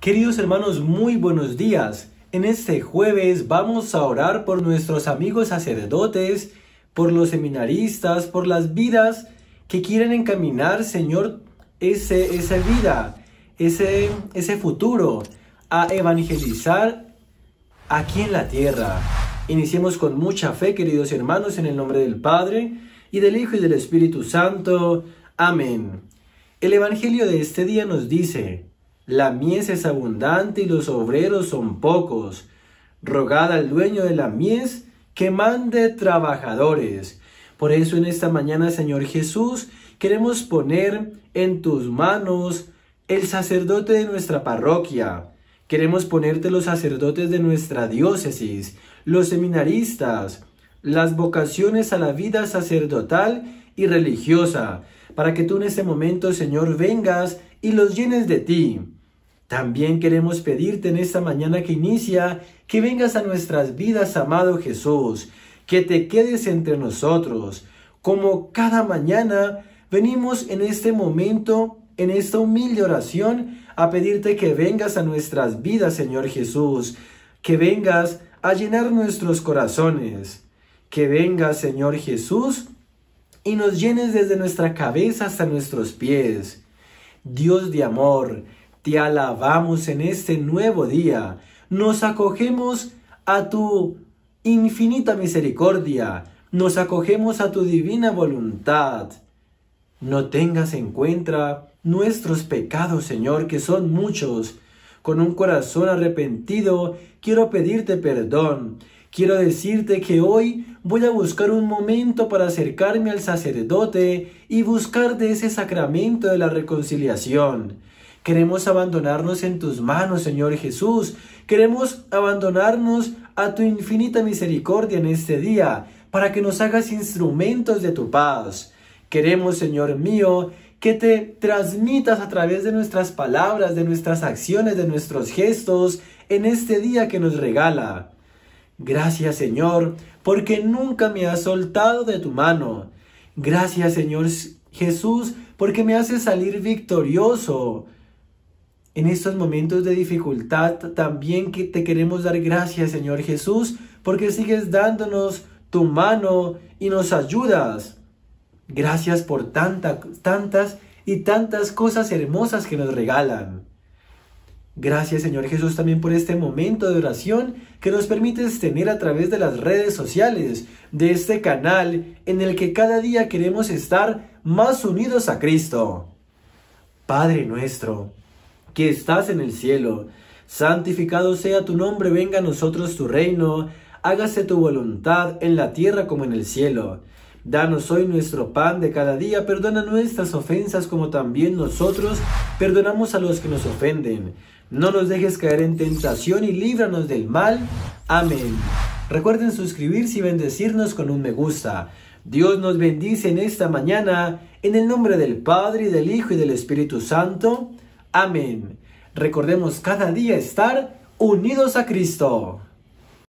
Queridos hermanos, muy buenos días. En este jueves vamos a orar por nuestros amigos sacerdotes, por los seminaristas, por las vidas que quieren encaminar, Señor, ese, esa vida, ese, ese futuro, a evangelizar aquí en la tierra. Iniciemos con mucha fe, queridos hermanos, en el nombre del Padre, y del Hijo y del Espíritu Santo. Amén. El Evangelio de este día nos dice, la mies es abundante y los obreros son pocos. Rogad al dueño de la mies que mande trabajadores. Por eso en esta mañana, Señor Jesús, queremos poner en tus manos el sacerdote de nuestra parroquia. Queremos ponerte los sacerdotes de nuestra diócesis, los seminaristas, las vocaciones a la vida sacerdotal y religiosa, para que tú en este momento, Señor, vengas y los llenes de ti. También queremos pedirte en esta mañana que inicia que vengas a nuestras vidas, amado Jesús, que te quedes entre nosotros. Como cada mañana venimos en este momento, en esta humilde oración, a pedirte que vengas a nuestras vidas, Señor Jesús, que vengas a llenar nuestros corazones, que vengas, Señor Jesús, y nos llenes desde nuestra cabeza hasta nuestros pies. Dios de amor, te alabamos en este nuevo día. Nos acogemos a tu infinita misericordia. Nos acogemos a tu divina voluntad. No tengas en cuenta nuestros pecados, Señor, que son muchos. Con un corazón arrepentido, quiero pedirte perdón. Quiero decirte que hoy voy a buscar un momento para acercarme al sacerdote y buscar de ese sacramento de la reconciliación. Queremos abandonarnos en tus manos, Señor Jesús. Queremos abandonarnos a tu infinita misericordia en este día, para que nos hagas instrumentos de tu paz. Queremos, Señor mío, que te transmitas a través de nuestras palabras, de nuestras acciones, de nuestros gestos, en este día que nos regala. Gracias, Señor, porque nunca me has soltado de tu mano. Gracias, Señor Jesús, porque me haces salir victorioso en estos momentos de dificultad también que te queremos dar gracias, Señor Jesús, porque sigues dándonos tu mano y nos ayudas. Gracias por tantas, tantas y tantas cosas hermosas que nos regalan. Gracias Señor Jesús también por este momento de oración que nos permites tener a través de las redes sociales, de este canal en el que cada día queremos estar más unidos a Cristo. Padre nuestro, que estás en el cielo. Santificado sea tu nombre, venga a nosotros tu reino, hágase tu voluntad en la tierra como en el cielo. Danos hoy nuestro pan de cada día, perdona nuestras ofensas como también nosotros perdonamos a los que nos ofenden. No nos dejes caer en tentación y líbranos del mal. Amén. Recuerden suscribirse y bendecirnos con un me gusta. Dios nos bendice en esta mañana, en el nombre del Padre, y del Hijo y del Espíritu Santo. Amén. Recordemos cada día estar unidos a Cristo.